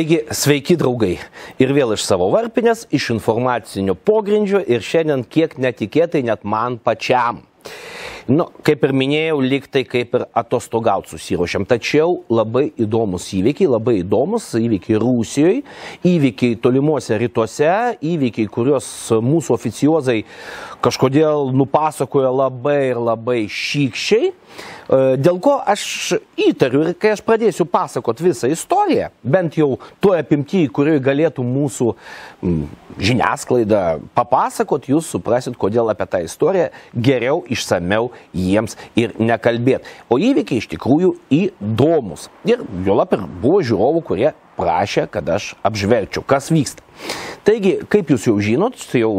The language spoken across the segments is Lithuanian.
Taigi, sveiki draugai. Ir vėl iš savo varpinės, iš informacinio pogrindžio ir šiandien kiek netikėtai net man pačiam. Nu, kaip ir minėjau, lyg tai kaip ir atostogauti susirošiam. Tačiau labai įdomus įvykiai, labai įdomus įvykiai Rusijoje, įvykiai tolimuose rytuose, įvykiai, kuriuos mūsų oficiozai kažkodėl nupasakoja labai ir labai šykščiai. E, dėl ko aš įtariu ir kai aš pradėsiu pasakot visą istoriją, bent jau tuo apimtį, kurioje galėtų mūsų žiniasklaida papasakot, jūs suprasit, kodėl apie tą istoriją geriau išsameu jiems ir nekalbėt. O įvykiai iš tikrųjų įdomus. Ir juolap ir buvo žiūrovų, kurie prašė, kad aš apžvelgčiau, kas vyksta. Taigi, kaip jūs jau žinot, tai jau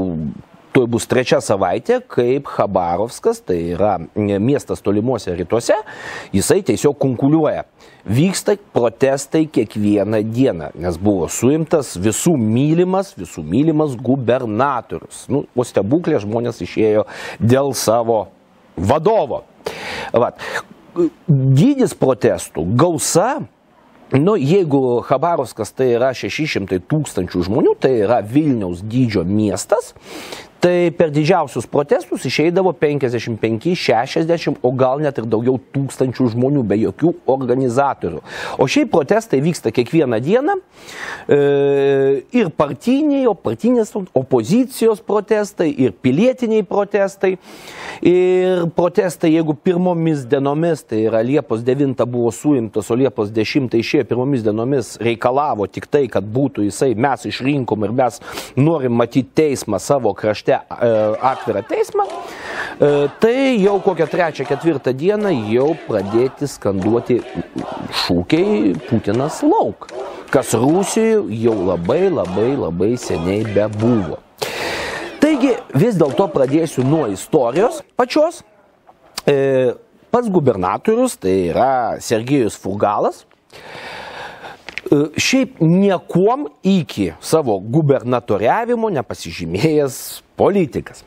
Tuo bus trečia savaitė, kaip Khabarovskas, tai yra miestas tolimuose rytuose, jisai tiesiog konkuliuoja. Vyksta protestai kiekvieną dieną, nes buvo suimtas visų mylimas, visų mylimas gubernatorius. Nu, o stebuklė žmonės išėjo dėl savo vadovo. Vat. Dydis protestų, gausa Nu, jeigu Khabarovskas tai yra 600 tūkstančių žmonių, tai yra Vilniaus dydžio miestas, tai per didžiausius protestus išeidavo 55, 60, o gal net ir daugiau tūkstančių žmonių be jokių organizatorių. O šiaip protestai vyksta kiekvieną dieną e, ir partiniai, o partinės opozicijos protestai, ir pilietiniai protestai. Ir protestai, jeigu pirmomis dienomis, tai yra Liepos 9 buvo suimtas, o Liepos 10 išėjo pirmomis dienomis, reikalavo tik tai, kad būtų jisai, mes išrinkom ir mes norim matyti teismą savo krašte mieste atvirą teismą, e, tai jau kokią trečią, ketvirtą dieną jau pradėti skanduoti šūkiai Putinas lauk, kas Rusijoje jau labai labai labai seniai bebuvo. Taigi vis dėlto pradėsiu nuo istorijos pačios. E, pats gubernatorius, tai yra Sergejus Furgalas, šiaip niekuom iki savo gubernatoriavimo nepasižymėjęs politikas.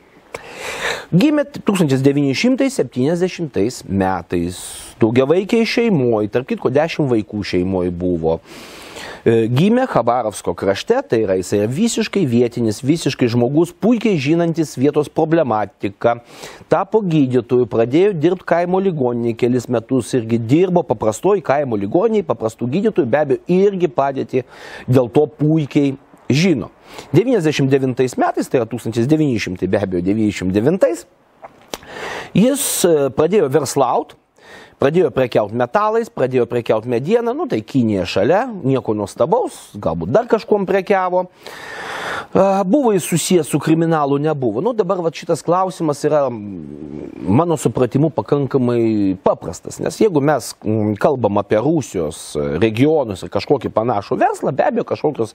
Gimė 1970 metais, daugiavaikiai šeimoje, tarp kitko dešimt vaikų šeimoje buvo. E, gimė Khabarovsko krašte, tai yra jisai visiškai vietinis, visiškai žmogus, puikiai žinantis vietos problematiką. Tapo gydytoju, pradėjo dirbti kaimo ligoninėje kelis metus irgi dirbo paprastoji kaimo ligoninėje, paprastų gydytojų be abejo irgi padėti dėl to puikiai žino. 99 metais, tai yra 1900 be abejo 99, jis e, pradėjo verslauti Pradėjo prekiauti metalais, pradėjo prekiauti medieną, nu tai Kinija šalia, nieko nuostabaus, galbūt dar kažkuom prekiavo. Buvo jis susijęs su kriminalu, nebuvo. Nu, dabar va, šitas klausimas yra, mano supratimu, pakankamai paprastas. Nes jeigu mes kalbam apie Rusijos regionus ir kažkokį panašų verslą, be abejo, kažkokios,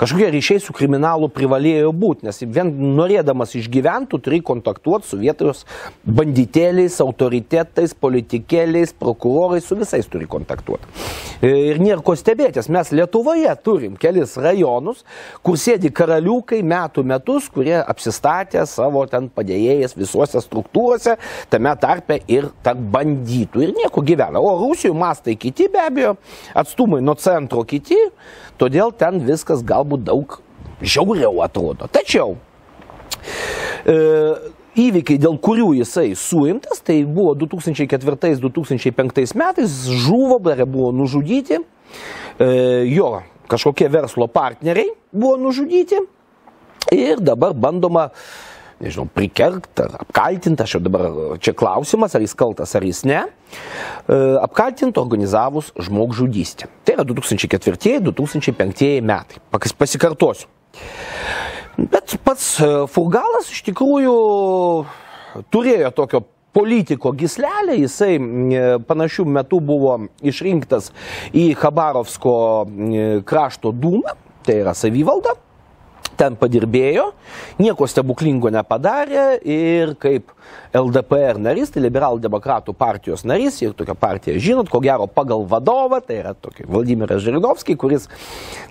kažkokie ryšiai su kriminalu privalėjo būti. Nes vien norėdamas išgyventų, turi kontaktuoti su vietos banditėliais, autoritetais, politikėliais, prokurorais, su visais turi kontaktuoti. Ir nėra ko stebėtis. Mes Lietuvoje turim kelis rajonus, kur sėdi karaliukai metų metus, kurie apsistatė savo ten padėjėjais visuose struktūrose, tame tarpe ir tarp bandytų. Ir nieko gyvena. O Rusijoje mastai kiti be abejo, atstumai nuo centro kiti, todėl ten viskas galbūt daug žiauriau atrodo. Tačiau e, įvykiai, dėl kurių jisai suimtas, tai buvo 2004-2005 metais, žuvo, buvo nužudyti, e, jo kažkokie verslo partneriai buvo nužudyti ir dabar bandoma, nežinau, prikerkti ar apkaltinti, aš jau dabar čia klausimas, ar jis kaltas, ar jis ne, e, apkaltinti organizavus žmogžudystę. Tai yra 2004-2005 metai. Pasikartosiu. Bet pats e, Furgalas iš tikrųjų turėjo tokio politiko gislelę, jisai panašių metų buvo išrinktas į Khabarovsko krašto dūmą, tai yra savivalda ten padirbėjo, nieko stebuklingo nepadarė ir kaip LDPR narys, tai liberalų demokratų partijos narys ir tokia partija, žinot, ko gero pagal vadovą, tai yra tokį Vladimiras Žirinovskis, kuris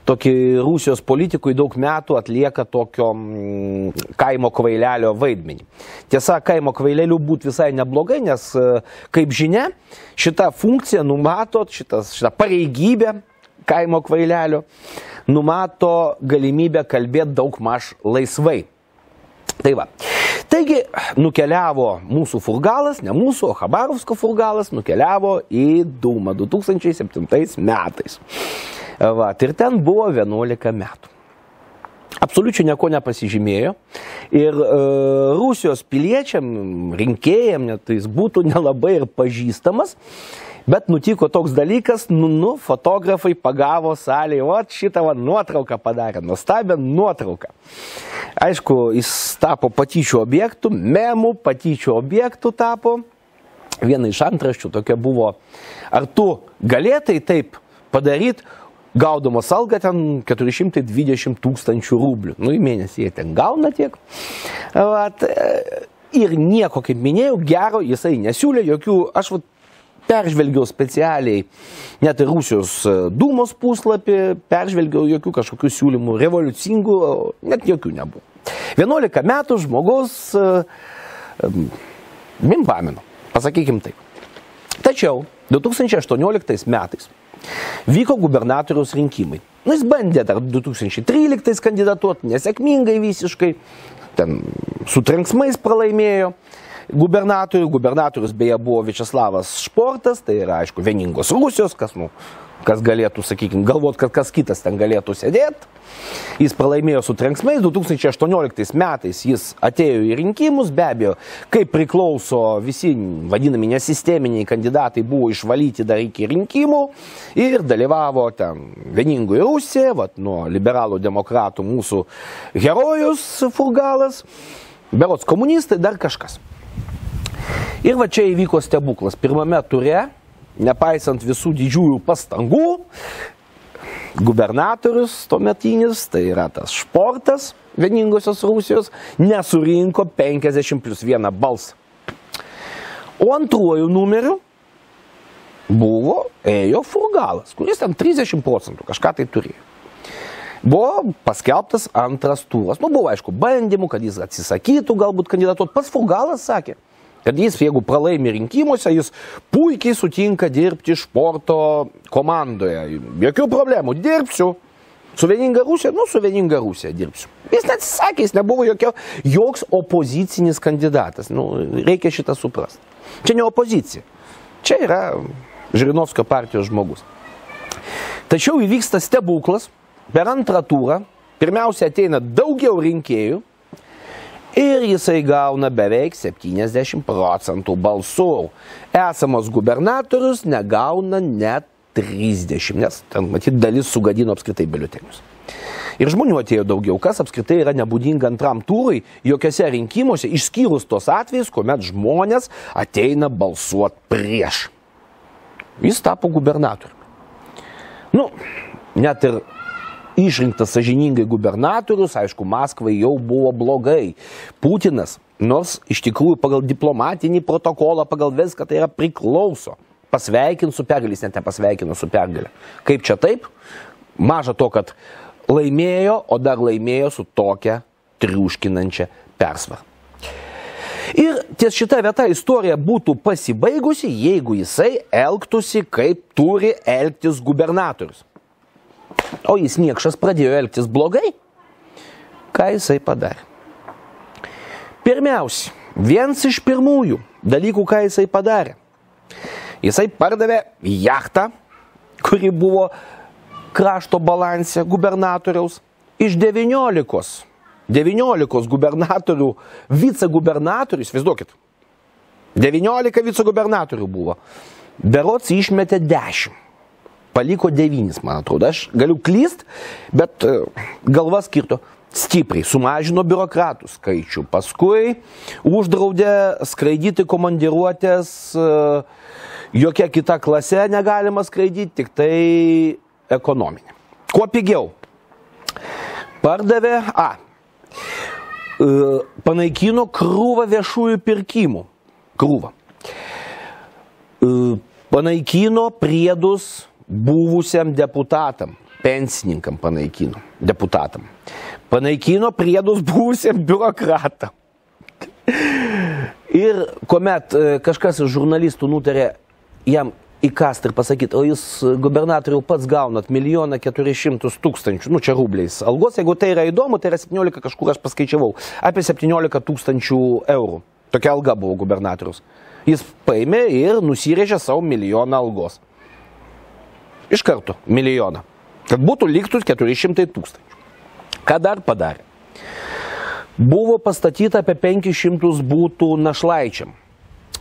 tokį Rusijos politikui daug metų atlieka tokio mm, kaimo kvailelio vaidmenį. Tiesa, kaimo kvailelių būtų visai neblogai, nes, kaip žinia, šitą funkciją numatot, šitas, šitą pareigybę kaimo kvailelio, numato galimybę kalbėti daug maž laisvai. Tai va. Taigi nukeliavo mūsų furgalas, ne mūsų, o Habarovsko furgalas, nukeliavo į Dūmą 2007 metais. Va, ir ten buvo 11 metų. Absoliučiai nieko nepasižymėjo. Ir e, Rusijos piliečiam, rinkėjam, net jis būtų nelabai ir pažįstamas. Bet nutiko toks dalykas, nu, nu, fotografai pagavo salėje, o šitą va, nuotrauką padarė, nuostabią nuotrauką. Aišku, jis tapo patyčių objektų, memų patyčių objektų tapo. Viena iš antraščių tokia buvo, ar tu galėtai taip padaryti, gaudamas algą ten 420 tūkstančių rublių. Nu, į mėnesį jie ten gauna tiek. Vat, ir nieko, kaip minėjau, gero jisai nesiūlė, jokių, aš vat, peržvelgiau specialiai net ir Rusijos dūmos puslapį, peržvelgiau jokių kažkokių siūlymų revoliucingų, net jokių nebuvo. 11 metų žmogus um, mimpamino, pasakykim taip. Tačiau 2018 metais vyko gubernatoriaus rinkimai. Nu, jis bandė dar 2013 kandidatuoti, nesėkmingai visiškai, ten su trenksmais pralaimėjo gubernatorių. Gubernatorius beje buvo Vičeslavas Športas, tai yra aišku vieningos Rusijos, kas, nu, kas galėtų, sakykime, galvot, kad kas kitas ten galėtų sėdėti. Jis pralaimėjo su trenksmais, 2018 metais jis atėjo į rinkimus, be abejo, kaip priklauso visi vadinami nesisteminiai kandidatai buvo išvalyti dar iki rinkimų ir dalyvavo ten vieningoje Rusija, vat, nuo liberalų demokratų mūsų herojus Furgalas, berots komunistai, dar kažkas. Ir va čia įvyko stebuklas. Pirmame ture, nepaisant visų didžiųjų pastangų, gubernatorius tuometinis, tai yra tas športas vieningosios Rusijos, nesurinko 50 plus 1 balsą. O antruoju numeriu buvo, ėjo Furgalas, kuris ten 30 procentų kažką tai turėjo. Buvo paskelbtas antras turas. Nu, buvo aišku bandymų, kad jis atsisakytų galbūt kandidatuoti. Pats Furgalas sakė, kad jis, jeigu pralaimi rinkimuose, jis puikiai sutinka dirbti sporto komandoje. Jokių problemų, dirbsiu. Su vieninga Rusija, nu, su vieninga Rusija dirbsiu. Jis net sakė, jis nebuvo jokio, joks opozicinis kandidatas. Nu, reikia šitą suprasti. Čia ne opozicija. Čia yra Žirinovskio partijos žmogus. Tačiau įvyksta stebuklas. Per antrą turą pirmiausia ateina daugiau rinkėjų, ir jisai gauna beveik 70 procentų balsų. Esamas gubernatorius negauna net 30, nes ten matyt dalis sugadino apskritai biuletenius. Ir žmonių atėjo daugiau, kas apskritai yra nebūdinga antram turui, jokiose rinkimuose, išskyrus tos atvejus, kuomet žmonės ateina balsuoti prieš. Jis tapo gubernatoriumi. Nu, net ir išrinktas sažiningai gubernatorius, aišku, Maskvai jau buvo blogai. Putinas, nors iš tikrųjų pagal diplomatinį protokolą, pagal viską tai yra priklauso. Pasveikint su pergalė, jis net nepasveikino su pergalė. Kaip čia taip? Maža to, kad laimėjo, o dar laimėjo su tokia triuškinančia persvara. Ir ties šita vieta istorija būtų pasibaigusi, jeigu jisai elgtųsi, kaip turi elgtis gubernatorius. O jis niekšas pradėjo elgtis blogai. Ką jisai padarė? Pirmiausia, vienas iš pirmųjų dalykų, ką jisai padarė. Jisai pardavė jachtą, kuri buvo krašto balansė gubernatoriaus iš 19. 19 gubernatorių, vicegubernatorius, vaizduokit, 19 vicegubernatorių buvo. Berots išmetė 10 paliko devynis, man atrodo. Aš galiu klyst, bet e, galva skirto stipriai sumažino biurokratų skaičių, paskui uždraudė skraidyti komandiruotės, e, jokia kita klase negalima skraidyti, tik tai ekonominė. Kuo pigiau? Pardavė, a, e, panaikino krūvą viešųjų pirkimų. Krūvą. Panaikino priedus buvusiam deputatam, pensininkam panaikino, deputatam. Panaikino priedus buvusiam biurokratam. Ir kuomet e, kažkas iš žurnalistų nutarė jam įkast ir pasakyti, o jūs gubernatorių pats gaunat milijoną keturi šimtus tūkstančių, nu čia rubliais algos, jeigu tai yra įdomu, tai yra 17 kažkur aš paskaičiavau, apie 17 tūkstančių eurų. Tokia alga buvo gubernatorius. Jis paėmė ir nusirėžė savo milijoną algos. Iš karto milijoną. Kad būtų liktų 400 tūkstančių. Ką dar padarė? Buvo pastatyta apie 500 būtų našlaičiam.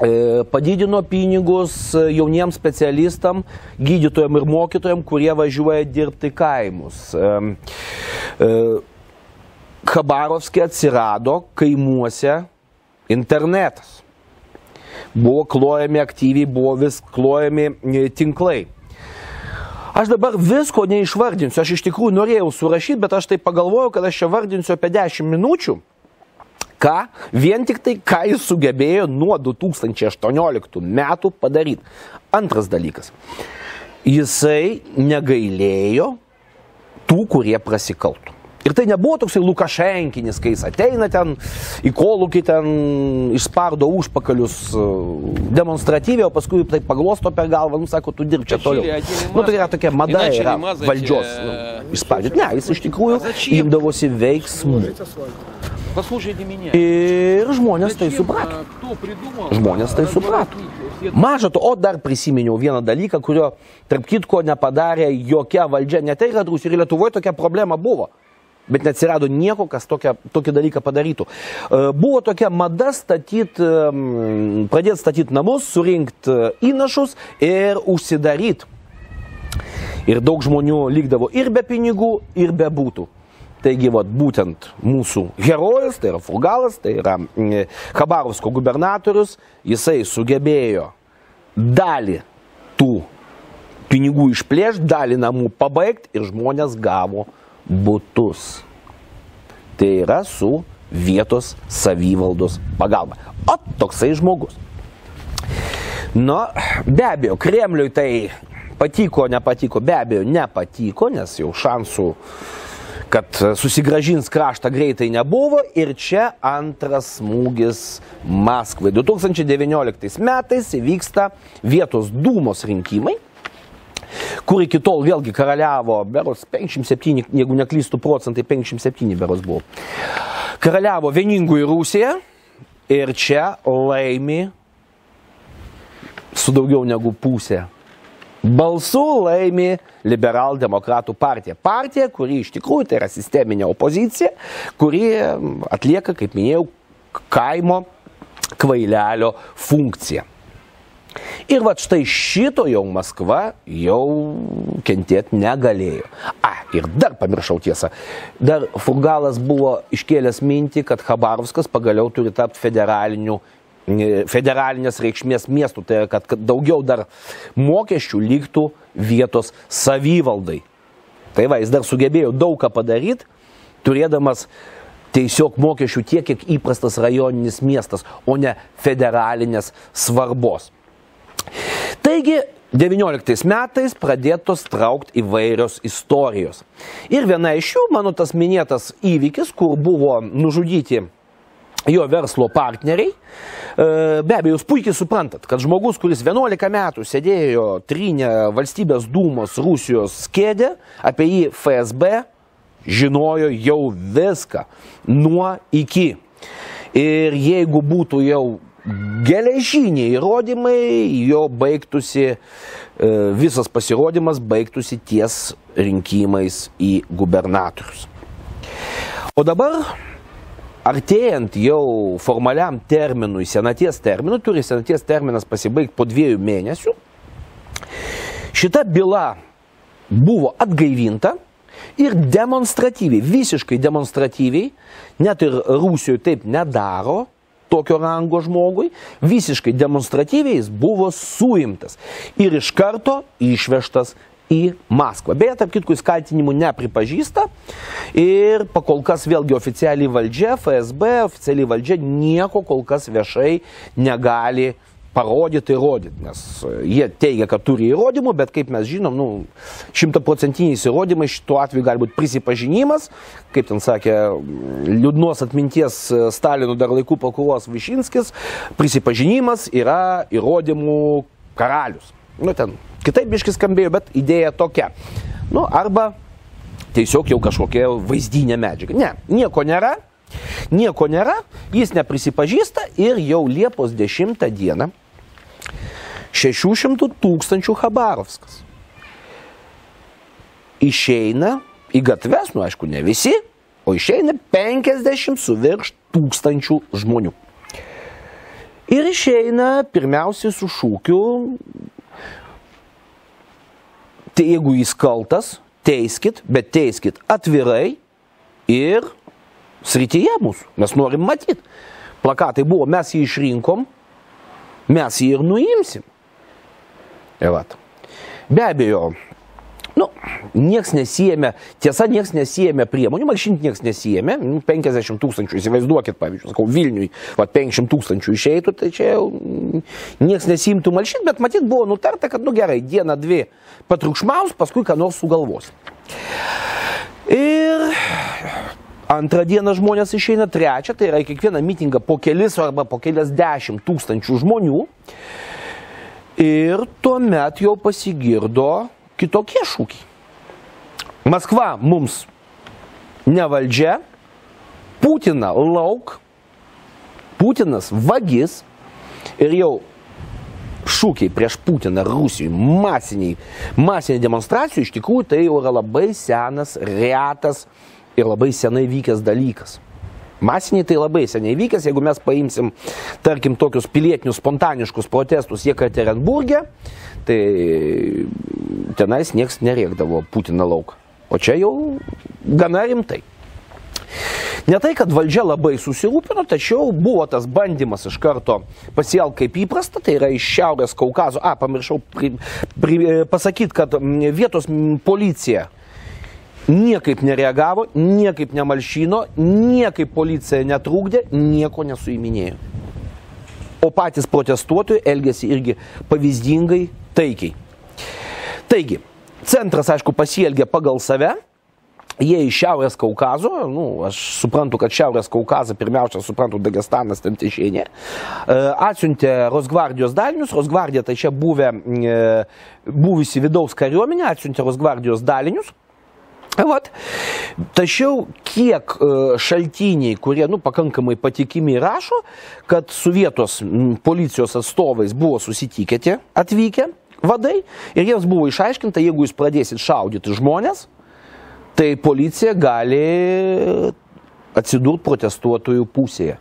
E, padidino pinigus jauniems specialistam, gydytojam ir mokytojam, kurie važiuoja dirbti kaimus. E, e, atsirado kaimuose internetas. Buvo klojami aktyviai, buvo vis klojami tinklai. Aš dabar visko neišvardinsiu, aš iš tikrųjų norėjau surašyti, bet aš tai pagalvojau, kad aš čia vardinsiu apie 10 minučių ką, vien tik tai, ką jis sugebėjo nuo 2018 metų padaryti. Antras dalykas. Jisai negailėjo tų, kurie prasikaltų. Ir tai nebuvo toksai Lukašenkinis, kai jis ateina ten, į kolūkį ten, išspardo užpakalius e, demonstratyviai, o paskui tai paglosto per galvą, nu sako, tu dirb čia toliau. Nu tai yra tokia mada yra valdžios. Nu, išspardyt, ne, jis iš tikrųjų imdavosi veiksmų. Ir žmonės tai suprato. Žmonės tai suprato. Maža to, o dar prisiminiau vieną dalyką, kurio, tarp kitko, nepadarė jokia valdžia. Ne tai, kad Rusija ir Lietuvoje tokia problema buvo. Bet neatsirado nieko, kas tokia, tokį dalyką padarytų. Buvo tokia mada statyti, pradėti statyti namus, surinkti įnašus ir užsidaryti. Ir daug žmonių likdavo ir be pinigų, ir be būtų. Taigi, vat, būtent mūsų herojus, tai yra Furgalas, tai yra Kabarovsko gubernatorius, jisai sugebėjo dalį tų pinigų išplėšti, dalį namų pabaigti ir žmonės gavo būtus. Tai yra su vietos savivaldos pagalba. O toksai žmogus. Na, be abejo, Kremliui tai patiko, nepatiko, be abejo, nepatiko, nes jau šansų kad susigražins kraštą greitai nebuvo ir čia antras smūgis Maskvai. 2019 metais įvyksta vietos dūmos rinkimai kur iki tol vėlgi karaliavo, beros 57, jeigu neklystų procentai, 57 beros buvo. Karaliavo vieningųjų Rusija ir čia laimi su daugiau negu pusė balsų laimi liberaldemokratų partija. Partija, kuri iš tikrųjų tai yra sisteminė opozicija, kuri atlieka, kaip minėjau, kaimo kvailelio funkciją. Ir va štai šito jau Maskva jau kentėti negalėjo. A, ir dar pamiršau tiesą. Dar Furgalas buvo iškėlęs mintį, kad Khabarovskas pagaliau turi tapti federaliniu federalinės reikšmės miestų, tai kad, kad daugiau dar mokesčių liktų vietos savivaldai. Tai va, jis dar sugebėjo daug ką padaryti, turėdamas tiesiog mokesčių tiek, kiek įprastas rajoninis miestas, o ne federalinės svarbos. Taigi, 19 metais pradėtos traukti įvairios istorijos. Ir viena iš jų, mano tas minėtas įvykis, kur buvo nužudyti jo verslo partneriai. E, be abejo, jūs puikiai suprantat, kad žmogus, kuris 11 metų sėdėjo trynę valstybės dūmos Rusijos kėdę, apie jį FSB žinojo jau viską nuo iki. Ir jeigu būtų jau geležiniai įrodymai, jo baigtųsi, e, visas pasirodymas baigtųsi ties rinkimais į gubernatorius. O dabar artėjant jau formaliam terminui, senaties terminui, turi senaties terminas pasibaigti po dviejų mėnesių, šita byla buvo atgaivinta ir demonstratyviai, visiškai demonstratyviai, net ir Rusijoje taip nedaro, tokio rango žmogui, visiškai demonstratyviai jis buvo suimtas ir iš karto išvežtas į Maskvą. Beje, tarp kitkų, jis kaltinimų nepripažįsta ir pakol kas vėlgi oficialiai valdžia, FSB, oficialiai valdžia nieko kol kas viešai negali parodyti, įrodyti, nes jie teigia, kad turi įrodymų, bet kaip mes žinom, nu, šimtaprocentiniais įrodymais šituo atveju gali būti prisipažinimas, kaip ten sakė liūdnos atminties Stalino dar laikų prokuroras Višinskis, prisipažinimas yra įrodymų karalius. nu ten kitaip biškis skambėjo, bet idėja tokia. Nu, arba tiesiog jau kažkokia vaizdinė medžiaga. Ne, nieko nėra, nieko nėra, jis neprisipažįsta ir jau Liepos 10 dieną 600 tūkstančių Habarovskas išeina į gatves, nu aišku, ne visi, o išeina 50 su virš tūkstančių žmonių. Ir išeina pirmiausiai su šūkiu, tai jeigu jis kaltas, teiskit, bet teiskit atvirai ir srityje mūsų. Mes norim matyti. Plakatai buvo, mes jį išrinkom, mes jį ir nuimsim. Ir vat. Be abejo, Nu, nieks nesijėmė, tiesa, nieks nesijėmė priemonių, malšinti nieks nesijėmė, 50 nu, tūkstančių, įsivaizduokit, pavyzdžiui, sakau, Vilniui, va, 50 tūkstančių išeitų, tai čia jau nieks nesijimtų malšinti, bet matyt buvo nutarta, kad, nu gerai, dieną, dvi patrukšmaus, paskui ką nors sugalvos. Ir antrą dieną žmonės išeina, trečią, tai yra kiekvieną mitingą po kelis arba po kelias dešimt tūkstančių žmonių. Ir tuomet jau pasigirdo kitokie šūkiai. Maskva mums ne valdžia, Putina lauk, Putinas vagis ir jau šūkiai prieš Putiną Rusijoje, masiniai, masiniai demonstracijų, iš tikrųjų tai jau yra labai senas, retas ir labai senai vykęs dalykas. Masiniai tai labai seniai vykęs, jeigu mes paimsim, tarkim, tokius pilietinius spontaniškus protestus Jekaterinburgė, tai tenais nieks nerėkdavo Putiną lauk. O čia jau gana rimtai. Ne tai, kad valdžia labai susirūpino, tačiau buvo tas bandymas iš karto pasielgti kaip įprasta, tai yra iš Šiaurės Kaukazo, a, pamiršau pri, pri, pasakyti, kad vietos policija niekaip nereagavo, niekaip nemalšino, niekaip policija netrūkdė, nieko nesuiminėjo. O patys protestuotojai elgėsi irgi pavyzdingai, taikiai. Taigi, centras, aišku, pasielgė pagal save. Jie iš Šiaurės Kaukazo, nu, aš suprantu, kad Šiaurės Kaukazą pirmiausia, suprantu, Dagestanas ten tešinė, e, atsiuntė Rosgvardijos dalinius, Rosgvardija tai čia buvę, e, buvusi vidaus kariuomenė, atsiuntė Rosgvardijos dalinius. Vat. Tačiau kiek šaltiniai, kurie nu, pakankamai patikimi rašo, kad su vietos policijos atstovais buvo susitikę tie atvykę, vadai ir jiems buvo išaiškinta, jeigu jūs pradėsit šaudyti žmonės, tai policija gali atsidurti protestuotojų pusėje.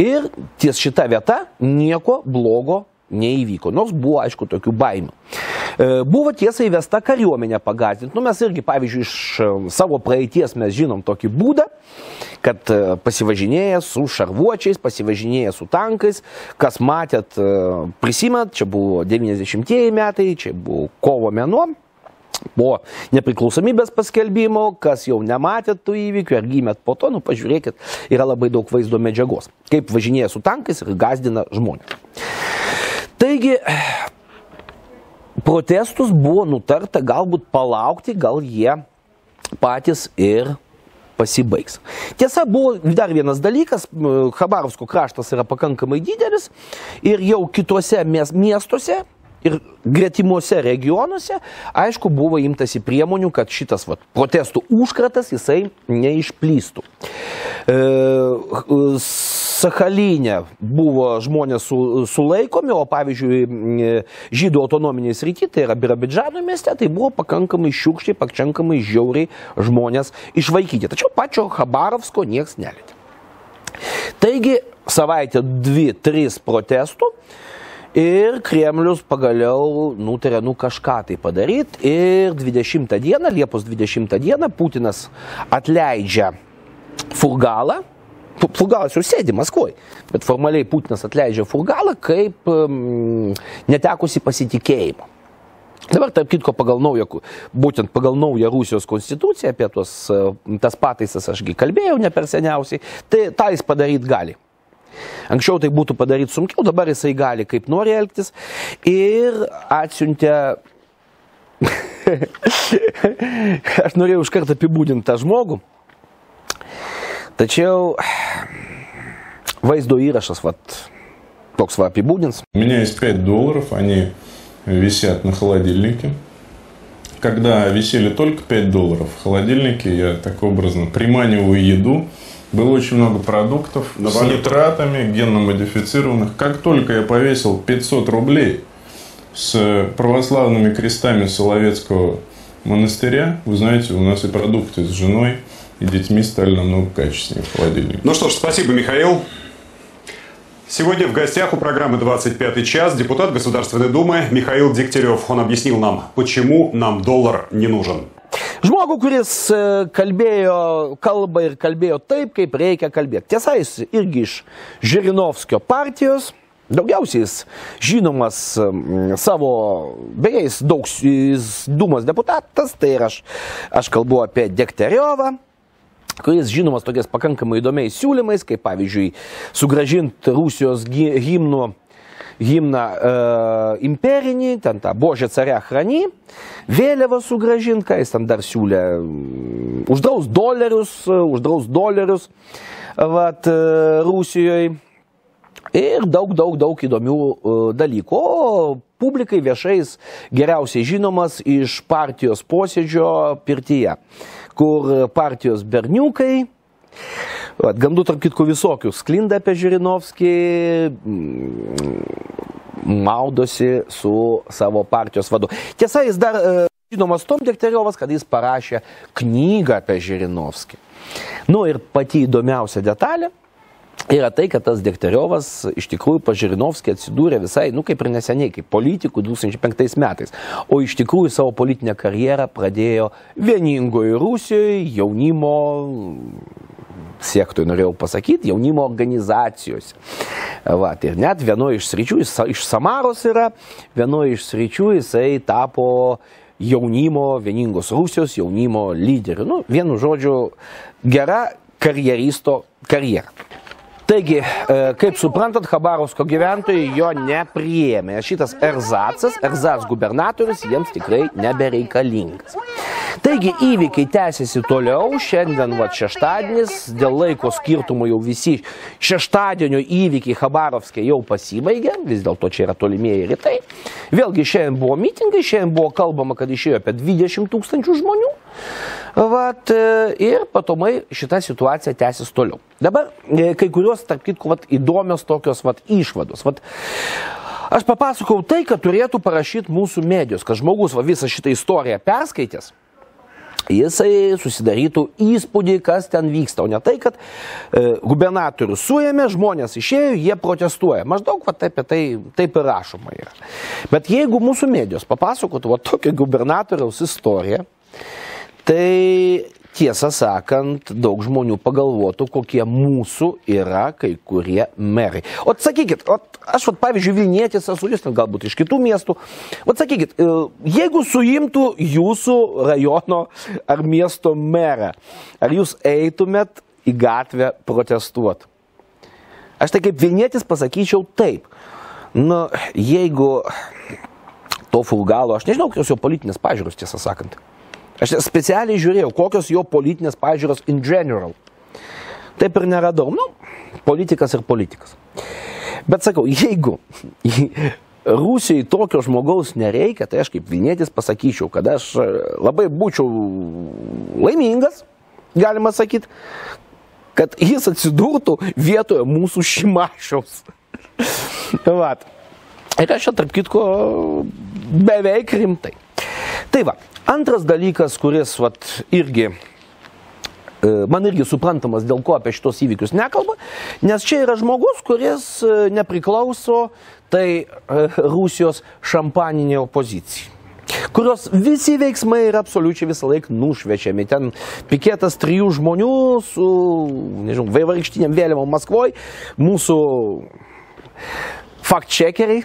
Ir ties šita vieta nieko blogo neįvyko, nors buvo, aišku, tokių baimių. E, buvo tiesa įvesta kariuomenė pagazdinti. Nu, mes irgi, pavyzdžiui, iš e, savo praeities mes žinom tokį būdą, kad e, pasivažinėję su šarvuočiais, pasivažinėję su tankais, kas matėt, prisimat, čia buvo 90-ieji metai, čia buvo kovo mėnuo. Po nepriklausomybės paskelbimo, kas jau nematėt tų įvykių ar gimėt po to, nu pažiūrėkit, yra labai daug vaizdo medžiagos, kaip važinėja su tankais ir gazdina žmonės. Taigi, protestus buvo nutarta galbūt palaukti, gal jie patys ir pasibaigs. Tiesa, buvo dar vienas dalykas, Khabarovsko kraštas yra pakankamai didelis ir jau kitose miestuose ir gretimuose regionuose, aišku, buvo imtasi priemonių, kad šitas vat, protestų užkratas jisai neišplystų. E, Sachalinė buvo žmonės su, sulaikomi, o pavyzdžiui, žydų autonominiai srity, tai yra Birabidžano mieste, tai buvo pakankamai šiukščiai, pakankamai žiauriai žmonės išvaikyti. Tačiau pačio Habarovsko nieks nelėtė. Taigi, savaitę, dvi, tris protestų Ir Kremlius pagaliau nutarė nu kažką tai padaryti. Ir 20 dieną, Liepos 20 dieną, Putinas atleidžia Furgalą. Furgalas jau sėdi Maskvoje, bet formaliai Putinas atleidžia Furgalą kaip um, netekusi pasitikėjimo. Dabar, tarp kitko, pagal naują, būtent pagal naują Rusijos konstituciją, apie tos, tas pataisas ašgi kalbėjau ne per seniausiai, tai tą jis padaryti gali. Anksčiau tai būtų padaryti sunkiau, dabar jisai gali kaip nori elgtis ir atsiuntė Aš norėjau iš karto apibūdinti tą žmogų. Tačiau vaizdo įrašas, vat, toks va apibūdins. У меня есть 5 долларов, они висят на холодильнике. Когда висели только 5 долларов в холодильнике, я так образно приманиваю еду. Было очень много продуктов с нитратами, генно-модифицированных. Как только я повесил 500 рублей с православными крестами Соловецкого монастыря, вы знаете, у нас и продукты с женой и детьми стали намного качественнее в холодильнике. Ну что ж, спасибо, Михаил. Сегодня в гостях у программы «25 час» депутат Государственной Думы Михаил Дегтярев. Он объяснил нам, почему нам доллар не нужен. Žmogų, kuris e, kalbėjo kalbą ir kalbėjo taip, kaip reikia kalbėti. Tiesa, jis irgi iš Žirinovskio partijos. Daugiausiai jis žinomas mm, savo, beje, jis daug jis Dūmos deputatas, tai ir aš, aš kalbu apie Dekteriovą, kuris žinomas tokiais pakankamai įdomiais siūlymais, kaip pavyzdžiui, sugražinti Rusijos himnų himną e, imperinį, ten tą Božė carę hrany, vėliavą sugražinti, ką jis ten dar siūlė, uždraus dolerius, uždraus dolerius, vat, e, Rusijoje. Ir daug, daug, daug įdomių e, dalykų. O publikai viešais geriausiai žinomas iš partijos posėdžio pirtyje, kur partijos berniukai Vat, gandų, tarp kitko, visokių sklinda apie Žirinovskį, mm, maudosi su savo partijos vadu. Tiesa, jis dar e, žinomas tom Dekteriovas, kad jis parašė knygą apie Žirinovskį. Nu ir pati įdomiausia detalė yra tai, kad tas Dekteriovas iš tikrųjų pažirinovskį atsidūrė visai, nu kaip ir neseniai, kaip politikų 2005 metais. O iš tikrųjų savo politinę karjerą pradėjo vieningoje Rusijoje jaunimo sektoriui, norėjau pasakyti, jaunimo organizacijose. Va, ir net vienoje iš sričių, jis iš Samaros yra, vienoje iš sričių jisai tapo jaunimo, vieningos Rusijos jaunimo lyderiu. Nu, vienu žodžiu, gera karjeristo karjera. Taigi, e, kaip suprantat, Khabarovsko gyventojai jo nepriėmė. Šitas Erzacas, Erzats gubernatorius jiems tikrai nebereikalingas. Taigi įvykiai tęsiasi toliau, šiandien va šeštadienis, dėl laiko skirtumų jau visi šeštadienio įvykiai Khabarovskė jau pasibaigė, vis dėlto čia yra tolimieji rytai. Vėlgi šiandien buvo mitingai, šiandien buvo kalbama, kad išėjo apie 20 tūkstančių žmonių. Vat, e, ir patomai šita situacija tęsis toliau. Dabar e, kai kurios, tarp kitko, vat, įdomios tokios vat, išvados. Vat, aš papasakau tai, kad turėtų parašyti mūsų medijos, kad žmogus va, visą šitą istoriją perskaitęs, jisai susidarytų įspūdį, kas ten vyksta, o ne tai, kad e, gubernatorius suėmė, žmonės išėjo, jie protestuoja. Maždaug va, taip, tai, taip ir rašoma yra. Bet jeigu mūsų medijos papasakotų va, tokią gubernatoriaus istoriją, tai tiesą sakant, daug žmonių pagalvotų, kokie mūsų yra kai kurie merai. O sakykit, o aš, vat, pavyzdžiui, Vilnietis esu, jūs ten galbūt iš kitų miestų. O sakykit, e, jeigu suimtų jūsų rajono ar miesto merą, ar jūs eitumėt į gatvę protestuoti? Aš tai kaip Vilnietis pasakyčiau taip. Nu, jeigu to fulgalo, aš nežinau, kokios jo politinės pažiūros, tiesą sakant. Aš specialiai žiūrėjau, kokios jo politinės pažiūros in general. Taip ir neradau. Nu, politikas ir politikas. Bet sakau, jeigu Rusijai tokio žmogaus nereikia, tai aš kaip Vinėtis pasakyčiau, kad aš e, labai būčiau laimingas, galima sakyti, kad jis atsidurtų vietoje mūsų šimašiaus. Vat. Ir aš čia, tarp kitko, beveik rimtai. Tai va, Antras dalykas, kuris vat, irgi e, man irgi suprantamas, dėl ko apie šitos įvykius nekalba, nes čia yra žmogus, kuris e, nepriklauso tai e, Rusijos šampaninė opozicija kurios visi veiksmai yra absoliučiai visą laiką nušvečiami. Ten piketas trijų žmonių su, nežinau, vaivarykštiniam vėliavom Maskvoje, mūsų fact-checkeriai,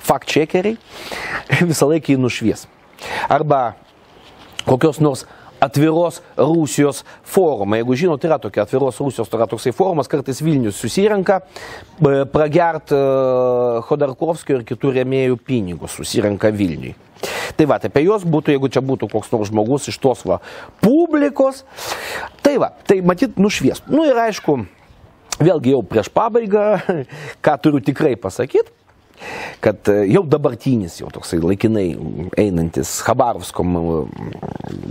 fact-checkeriai visą laiką jį nušvies. Arba kokios nors atviros Rusijos forumą. Jeigu žinote, yra tokia atviros Rusijos, yra toksai forumas, kartais Vilnius susirenka, pragert e, Khodorkovskio ir kitų rėmėjų pinigus, susirenka Vilniui. Tai va, tai apie juos būtų, jeigu čia būtų koks nors žmogus iš tos va publikos. Tai va, tai matyt, nušvies. Nu ir aišku, vėlgi jau prieš pabaigą, ką turiu tikrai pasakyti, kad e, jau dabartinis, jau toksai laikinai einantis Khabarovsko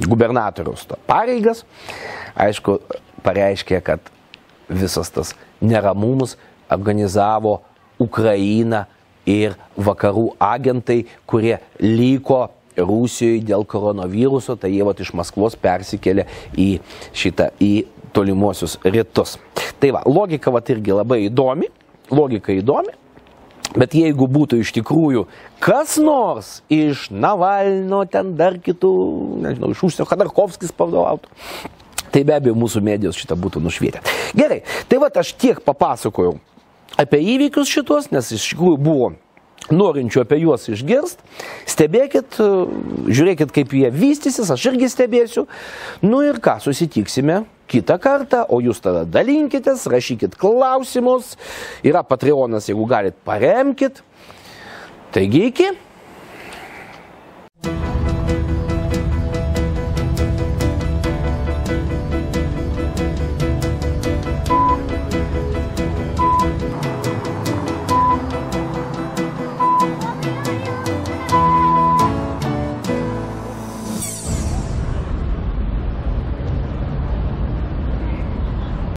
gubernatoriaus pareigas, aišku, pareiškė, kad visas tas neramumus organizavo Ukraina ir vakarų agentai, kurie liko Rusijoje dėl koronaviruso, tai jie vat iš Maskvos persikėlė į šitą, į tolimuosius rytus. Tai va, logika vat irgi labai įdomi, logika įdomi, bet jeigu būtų iš tikrųjų kas nors iš Navalno, ten dar kitų, nežinau, iš užsienio, Khadarkovskis pavadovautų, tai be abejo mūsų medijos šitą būtų nušvietę. Gerai, tai va aš tiek papasakojau apie įvykius šitos, nes iš tikrųjų buvo norinčių apie juos išgirst, stebėkit, žiūrėkit, kaip jie vystysis, aš irgi stebėsiu. Nu ir ką, susitiksime kitą kartą, o jūs tada dalinkitės, rašykit klausimus, yra Patreonas, jeigu galit, paremkit. Taigi iki.